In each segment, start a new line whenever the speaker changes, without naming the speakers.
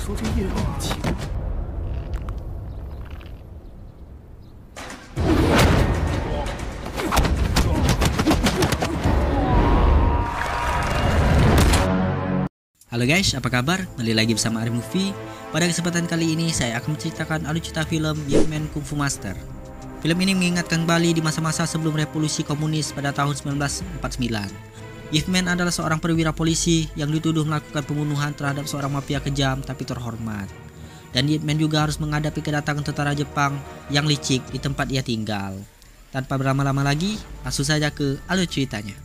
说这夜幕起。
Halo guys, apa kabar? Kembali lagi bersama Arif Movie. Pada kesempatan kali ini saya akan menceritakan alur cerita film Yipman Kung Fu Master. Film ini mengingatkan Bali di masa-masa sebelum revolusi komunis pada tahun 1949. Yipman adalah seorang perwira polisi yang dituduh melakukan pembunuhan terhadap seorang mafia kejam tapi terhormat. Dan Yipman juga harus menghadapi kedatangan tentara Jepang yang licik di tempat ia tinggal. Tanpa berlama-lama lagi, langsung saja ke alur ceritanya.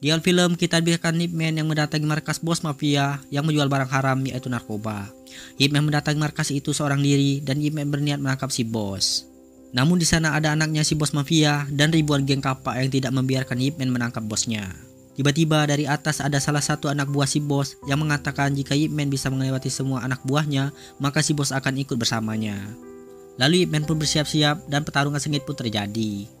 Di awal film kita biarkan Hitman yang mendatangi markas bos mafia yang menjual barang haram yaitu narkoba. Hitman mendatangi markas itu seorang diri dan Hitman berniat menangkap si bos. Namun di sana ada anaknya si bos mafia dan ribuan geng kapak yang tidak membiarkan Hitman menangkap bosnya. Tiba-tiba dari atas ada salah satu anak buah si bos yang mengatakan jika Hitman bisa melewati semua anak buahnya, maka si bos akan ikut bersamanya. Lalu Hitman pun bersiap-siap dan pertarungan sengit pun terjadi.
“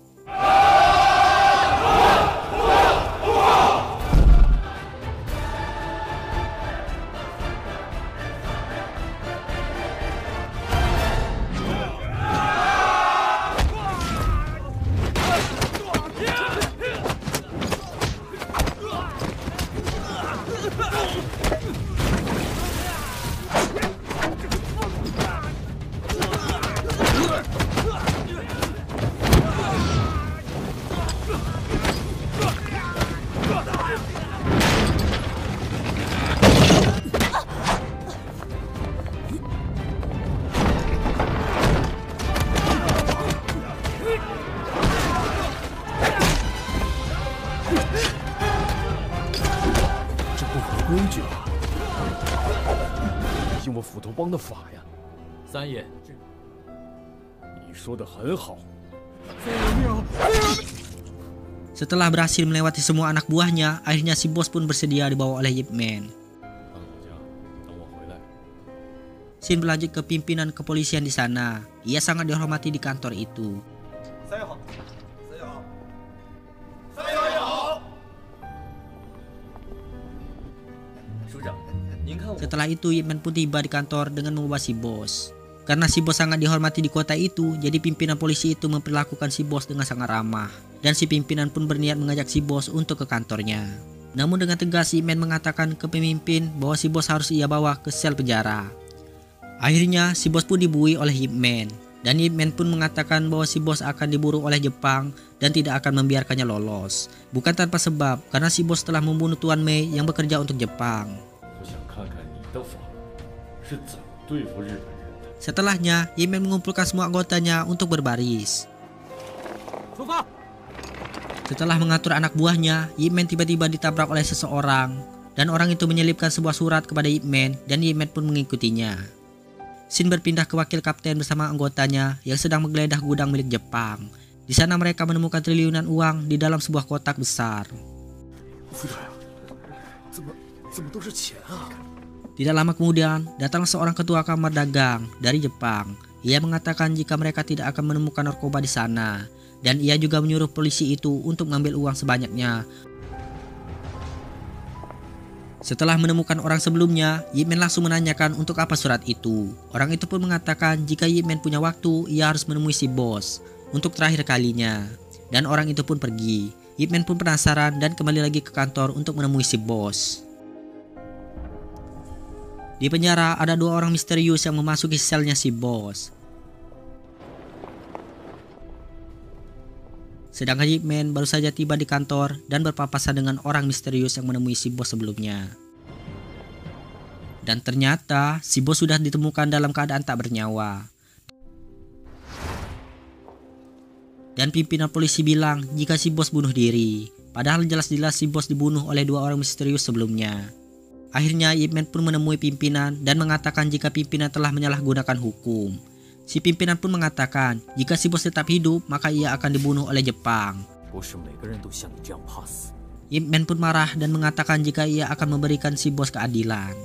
用我斧头帮的法呀！”
三爷，
你说的很好。
Setelah berhasil melewati semua anak buahnya, akhirnya si bos pun bersedia dibawa oleh Yip Man.
唐老家，等我回来。
Sin berlanjut ke pimpinan kepolisian di sana. Ia sangat dihormati di kantor itu. Setelah itu Yip Man pun tiba di kantor dengan membawa si bos. Karena si bos sangat dihormati di kota itu, jadi pimpinan polisi itu memperlakukan si bos dengan sangat ramah. Dan si pimpinan pun berniat mengajak si bos untuk ke kantornya. Namun dengan tegas Yip Man mengatakan ke pemimpin bahwa si bos harus ia bawa ke sel penjara. Akhirnya si bos pun dibui oleh Yip Man. Dan Yip Man pun mengatakan bahwa si bos akan diburu oleh Jepang dan tidak akan membiarkannya lolos. Bukan tanpa sebab, karena si bos telah membunuh Tuan Mei yang bekerja untuk Jepang.
我想看看你的法是怎么对付日本人的。
Setelahnya, Yemen mengumpulkan semua anggotanya untuk berbaris.
出发。
Setelah mengatur anak buahnya, Yemen tiba-tiba ditabrak oleh seseorang dan orang itu menyelipkan sebuah surat kepada Yemen dan Yemen pun mengikutinya. Shin berpindah ke wakil kapten bersama anggotanya yang sedang menggeledah gudang milik Jepang. Di sana mereka menemukan triliunan uang di dalam sebuah kotak besar. Tidak lama kemudian, datang seorang ketua kamar dagang dari Jepang. Ia mengatakan jika mereka tidak akan menemukan narkoba di sana, dan ia juga menyuruh polisi itu untuk mengambil uang sebanyaknya. Setelah menemukan orang sebelumnya, Yipman langsung menanyakan untuk apa surat itu. Orang itu pun mengatakan jika Yipman punya waktu, ia harus menemui si bos untuk terakhir kalinya. Dan orang itu pun pergi. Yipman pun penasaran dan kembali lagi ke kantor untuk menemui si bos. Di penjara ada dua orang misterius yang memasuki selnya si bos. Sedangkan Hitman baru saja tiba di kantor dan berpapasan dengan orang misterius yang menemui si bos sebelumnya. Dan ternyata si bos sudah ditemukan dalam keadaan tak bernyawa. Dan pimpinan polisi bilang jika si bos bunuh diri. Padahal jelas-jelas si bos dibunuh oleh dua orang misterius sebelumnya. Akhirnya Ip Man pun menemui pimpinan dan mengatakan jika pimpinan telah menyalahgunakan hukum. Si pimpinan pun mengatakan jika si bos tetap hidup maka ia akan dibunuh oleh Jepang.
Ip
Man pun marah dan mengatakan jika ia akan memberikan si bos keadilan.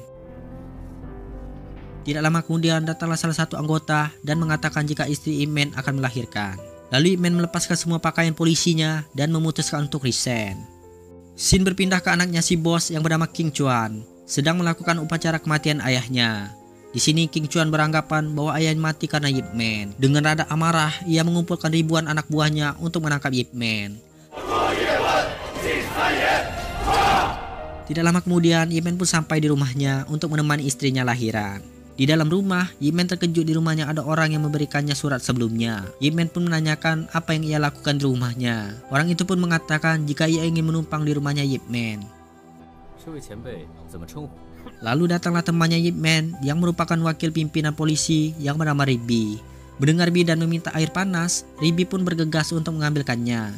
Tidak lama kemudian datanglah salah satu anggota dan mengatakan jika istri Ip Man akan melahirkan. Lalu Ip Man melepaskan semua pakaian polisinya dan memutuskan untuk resign. Sin berpindah ke anaknya si bos yang bernama King Chuan sedang melakukan upacara kematian ayahnya. Di sini King Chuan beranggapan bahwa ayahnya mati karena Yip Man. Dengan rada amarah, ia mengumpulkan ribuan anak buahnya untuk menangkap Yip Man. Tidak lama kemudian, Yip Man pun sampai di rumahnya untuk menemani istrinya lahiran. Di dalam rumah, Yip Man terkejut di rumahnya ada orang yang memberikannya surat sebelumnya. Yip Man pun menanyakan apa yang ia lakukan di rumahnya. Orang itu pun mengatakan jika ia ingin menumpang di rumahnya
Yip Man.
Lalu datanglah temannya Yipman yang merupakan wakil pimpinan polisi yang bernama Ribi. Mendengar bidan meminta air panas, Ribi pun bergegas untuk mengambilkannya.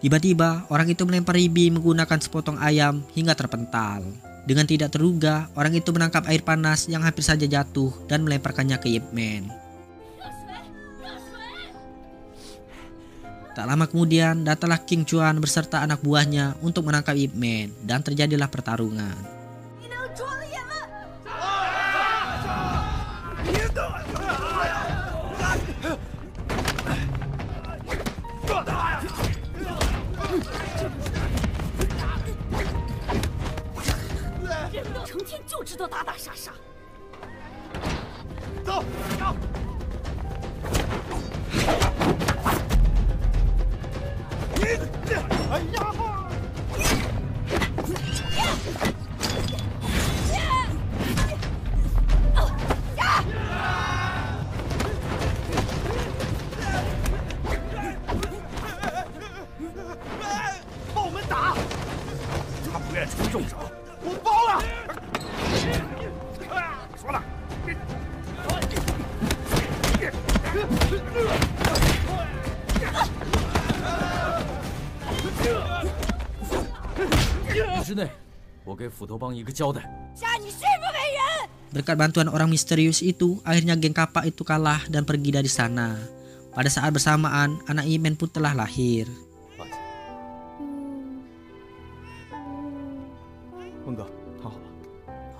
Tiba-tiba, orang itu melempar Ribi menggunakan sepotong ayam hingga terpental. Dengan tidak terduga, orang itu menangkap air panas yang hampir saja jatuh dan melemparkannya ke Yipman. Tak lama kemudian, datanglah King Chuan beserta anak buahnya untuk menangkap Yipman dan terjadilah pertarungan.
重手，我包了。说了，
你之内，我给斧头帮一个交代。
杀你是不为人！
Berkat bantuan orang misterius itu, akhirnya geng kapak itu kalah dan pergi dari sana. Pada saat bersamaan, anak Imen pun telah lahir.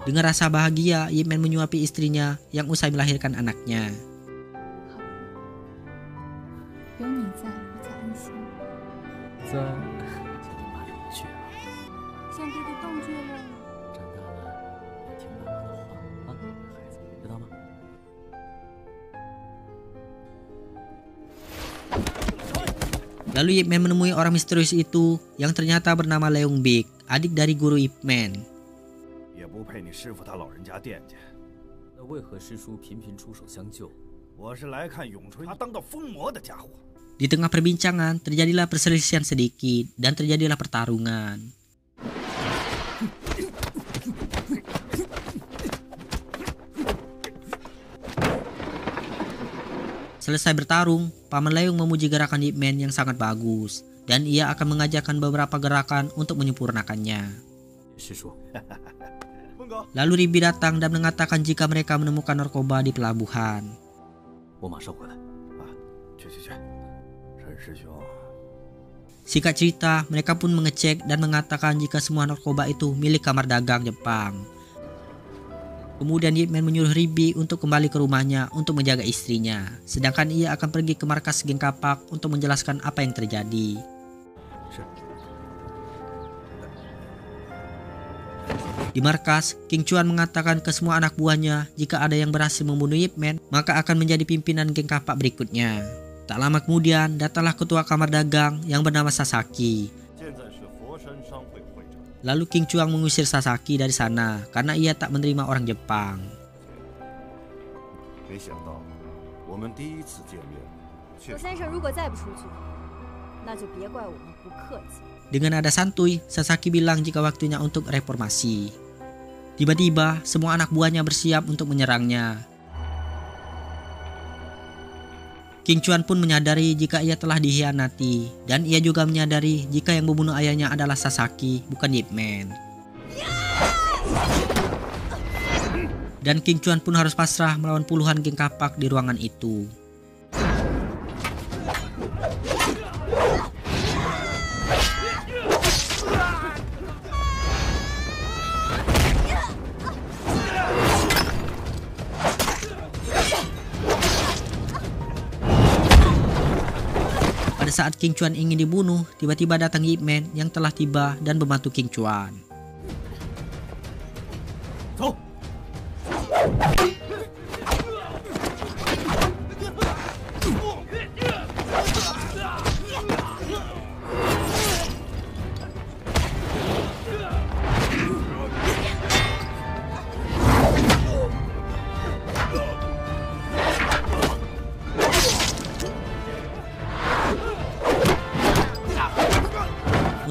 Dengan rasa bahagia, Yemen menyuapi istrinya yang usai melahirkan anaknya. Lalu Ip Man menemui orang misterius itu yang ternyata bernama Leung Big, adik dari guru Ip Man.
也不配你师傅他老人家惦记。
那为何师叔频频出手相救？
我是来看咏春他当到疯魔的家伙。
Di tengah perbincangan, terjadilah perselisihan sedikit dan terjadilah pertarungan. Selesai bertarung, Paman Leung memuji gerakan Ip Man yang sangat bagus, dan ia akan mengajarkan beberapa gerakan untuk menyempurnakannya. Lalu Ribi datang dan mengatakan jika mereka menemukan narkoba di pelabuhan. Sikat cerita, mereka pun mengecek dan mengatakan jika semua narkoba itu milik kamar dagang Jepang. Kemudian Yipman menyuruh Ribi untuk kembali ke rumahnya untuk menjaga istrinya, sedangkan ia akan pergi ke markas geng kapak untuk menjelaskan apa yang terjadi. Di markas, King Chuan mengatakan ke semua anak buahnya jika ada yang berhasil membunuh Ip Man, maka akan menjadi pimpinan geng kapak berikutnya. Tak lama kemudian, datanglah ketua kamar dagang yang bernama Sasaki. Lalu King Chuan mengusir Sasaki dari sana karena ia tak menerima orang Jepang. Dengan ada santuy, Sasaki bilang jika waktunya untuk reformasi. Tiba-tiba, semua anak buahnya bersiap untuk menyerangnya. King Chuan pun menyadari jika ia telah dihianati, dan ia juga menyadari jika yang membunuh ayahnya adalah Sasaki, bukan Yip Man. Dan King Chuan pun harus pasrah melawan puluhan geng kapak di ruangan itu. Saat King Chuan ingin dibunuh, tiba-tiba datang Yip Man yang telah tiba dan membantu King Chuan.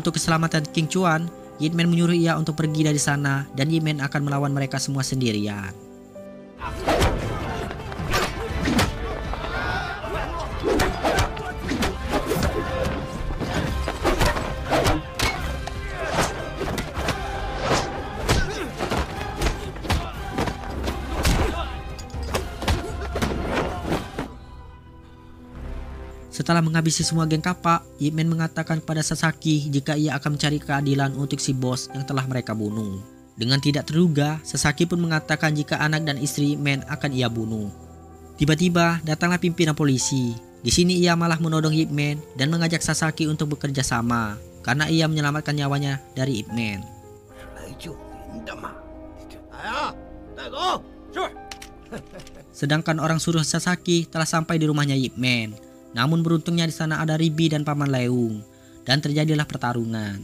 Untuk keselamatan King Chuan, Yip Man menyuruh ia untuk pergi dari sana dan Yip Man akan melawan mereka semua sendirian. setelah menghabisi semua geng kapak, Ip Man mengatakan kepada Sasaki jika ia akan mencari keadilan untuk si bos yang telah mereka bunuh. Dengan tidak terduga, Sasaki pun mengatakan jika anak dan istri Ip Man akan ia bunuh. Tiba-tiba datanglah pimpinan polisi. Di sini ia malah menodong Ip Man dan mengajak Sasaki untuk bekerja sama karena ia menyelamatkan nyawanya dari Ip Man. Sedangkan orang suruh Sasaki telah sampai di rumahnya Ip Man. Namun beruntungnya di sana ada Ribi dan Paman Leung dan terjadilah pertarungan.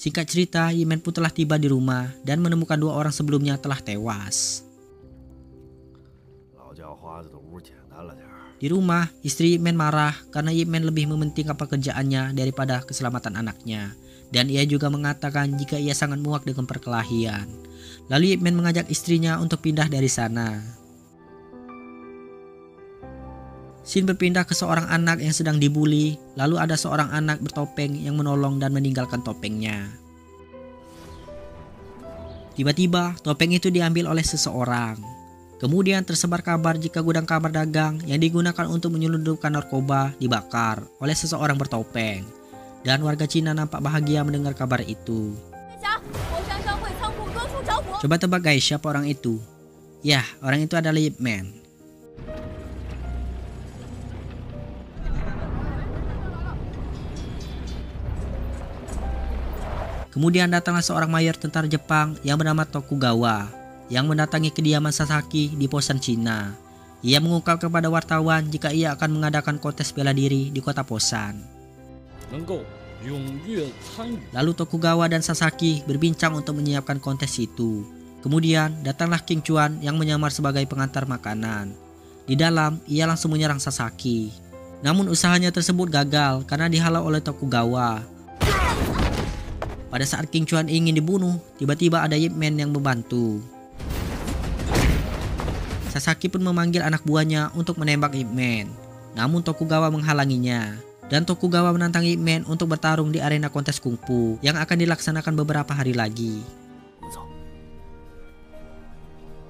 Singkat cerita, Yimen pun telah tiba di rumah dan menemukan dua orang sebelumnya telah tewas. Di rumah, istri Yimen marah karena Yimen lebih mementingkan pekerjaannya daripada keselamatan anaknya dan ia juga mengatakan jika ia sangat muak dengan perkelahian. Lalu Yimen mengajak istrinya untuk pindah dari sana. Shin berpindah ke seorang anak yang sedang dibully, lalu ada seorang anak bertopeng yang menolong dan meninggalkan topengnya. Tiba-tiba, topeng itu diambil oleh seseorang. Kemudian tersebar kabar jika gudang kamar dagang yang digunakan untuk menyelundupkan narkoba dibakar oleh seseorang bertopeng dan warga Cina nampak bahagia mendengar kabar itu. Coba tebak guys siapa orang itu? Yah, orang itu adalah Yip Man. Kemudian datanglah seorang mayor tentara Jepang yang bernama Tokugawa yang mendatangi kediaman Sasaki di Posan, Cina. Ia mengungkap kepada wartawan jika ia akan mengadakan kontes bela diri di kota Posan. Lalu Tokugawa dan Sasaki berbincang untuk menyiapkan kontes itu. Kemudian datanglah King Chuan yang menyamar sebagai pengantar makanan. Di dalam, ia langsung menyerang Sasaki. Namun usahanya tersebut gagal karena dihalau oleh Tokugawa. Pada saat King Chuan ingin dibunuh, tiba-tiba ada Yip Man yang membantu. Sasaki pun memanggil anak buahnya untuk menembak Ip Man. Namun Tokugawa menghalanginya dan Tokugawa menantang Ip Man untuk bertarung di arena kontes kungfu yang akan dilaksanakan beberapa hari lagi.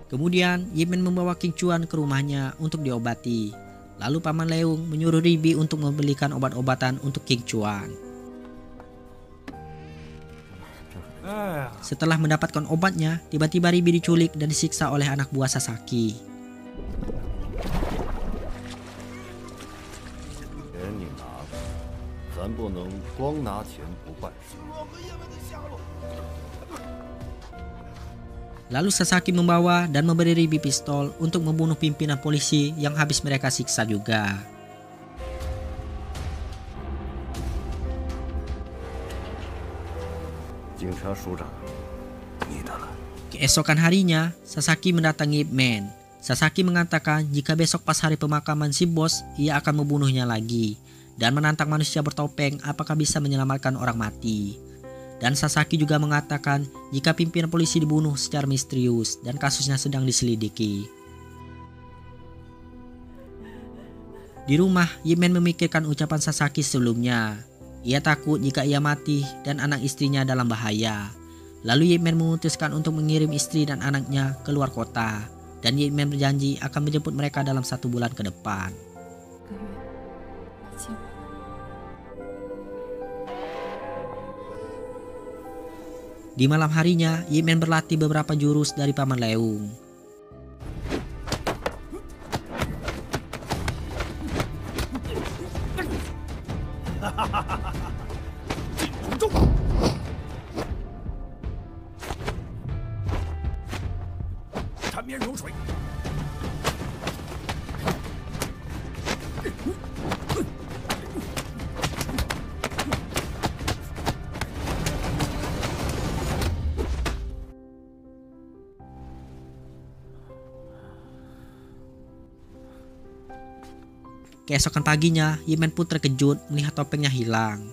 Kemudian, Ip Man membawa King Chuan ke rumahnya untuk diobati. Lalu Paman Leung menyuruh Ribi untuk membelikan obat-obatan untuk King Chuan. Setelah mendapatkan obatnya, tiba-tiba Ribi diculik dan disiksa oleh anak buah Sasaki.
咱不能光拿钱不办事。
Lalu Sasaki membawa dan memberi Ribi pistol untuk membunuh pimpinan polisi yang habis mereka siksa juga.
警察署长，你的了。
Keesokan harinya, Sasaki mendatangi Ip Man. Sasaki mengatakan jika besok pas hari pemakaman si bos, ia akan membunuhnya lagi dan menantang manusia bertopeng apakah bisa menyelamatkan orang mati. Dan Sasaki juga mengatakan jika pimpinan polisi dibunuh secara misterius dan kasusnya sedang diselidiki. Di rumah, Yimen memikirkan ucapan Sasaki sebelumnya. Ia takut jika ia mati dan anak istrinya dalam bahaya. Lalu Yipman memutuskan untuk mengirim istri dan anaknya keluar kota. Dan Yipman berjanji akan menjemput mereka dalam satu bulan ke depan.
个
Di malam harinya, Yip Man berlatih beberapa jurus dari Paman Leung. Keesokan paginya, Yemen pun terkejut melihat topengnya hilang.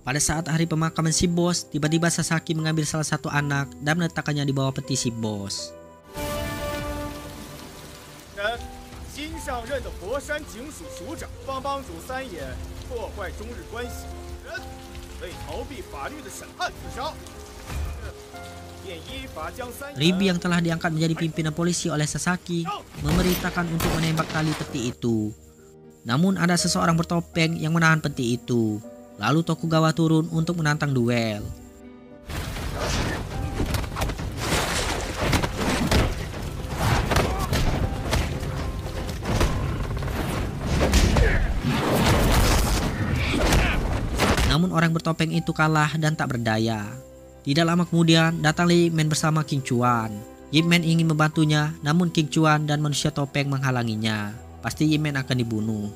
Pada saat hari pemakaman si bos, tiba-tiba Sasaki mengambil salah satu anak dan meletakkannya di bawah peti si bos.
人，
Ribi yang telah diangkat menjadi pimpinan polisi oleh Sasaki memerintahkan untuk menembak tali peti itu. Namun ada seseorang bertopeng yang menahan peti itu. Lalu Tokugawa turun untuk menantang duel. Namun orang bertopeng itu kalah dan tak berdaya. Tidak lama kemudian datang Yip Man bersama King Chuan. Yip Man ingin membantunya, namun King Chuan dan manusia topeng menghalanginya. Pasti Yip Man akan dibunuh.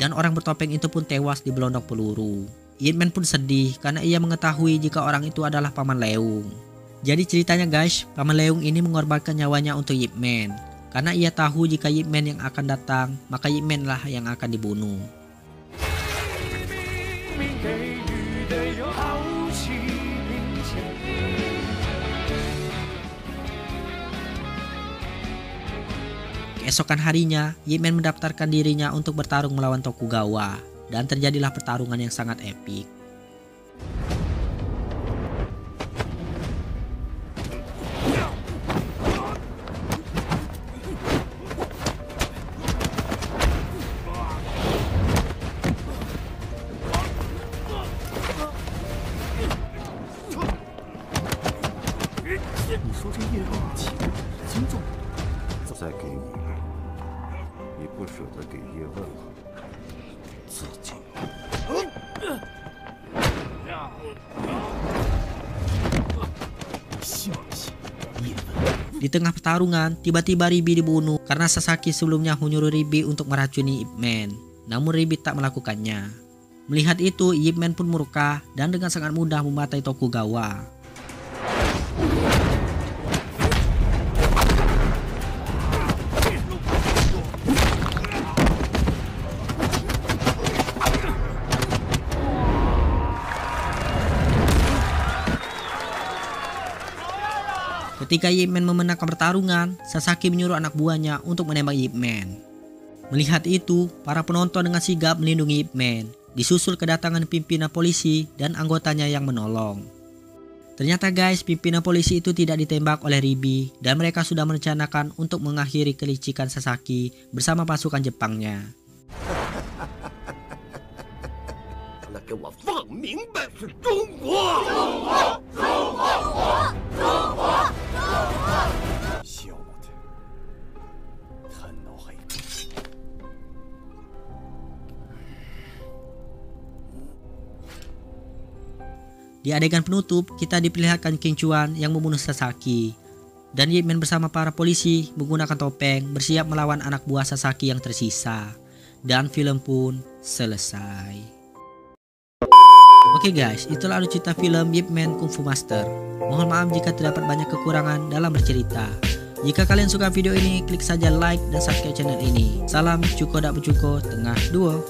Dan orang bertopeng itu pun tewas di belondok peluru. Yip Man pun sedih karena ia mengetahui jika orang itu adalah Paman Leung. Jadi ceritanya guys, Paman Leung ini mengorbankan nyawanya untuk Yip Man. Karena ia tahu jika Yip Man yang akan datang, maka Yip Man lah yang akan dibunuh. Keesokan harinya, Yip Man mendaftarkan dirinya untuk bertarung melawan Tokugawa. Dan terjadilah pertarungan yang sangat epik. Di tengah pertarungan, tiba-tiba Ribi dibunuh karena Sasaki sebelumnya menyuruh Ribi untuk meracuni Ip Man. Namun Ribi tak melakukannya. Melihat itu, Ip Man pun murka dan dengan sangat mudah membatai Tokugawa. Ketika Yip Man memenangkan pertarungan, Sasaki menyuruh anak buahnya untuk menembak Yip Man. Melihat itu, para penonton dengan sigap melindungi Yip Man, disusul kedatangan pimpinan polisi dan anggotanya yang menolong. Ternyata guys, pimpinan polisi itu tidak ditembak oleh Ribi dan mereka sudah merencanakan untuk mengakhiri kelicikan Sasaki bersama pasukan Jepangnya.
给
Di adegan penutup, kita diperlihatkan King Chuan yang membunuh Sasaki. Dan Yip Man bersama para polisi menggunakan topeng bersiap melawan anak buah Sasaki yang tersisa. Dan film pun selesai. Oke guys, itulah alur cerita film Yip Man Kung Fu Master. Mohon maaf jika terdapat banyak kekurangan dalam bercerita. Jika kalian suka video ini, klik saja like dan subscribe channel ini. Salam Cuko Dak Becuko Tengah Duo.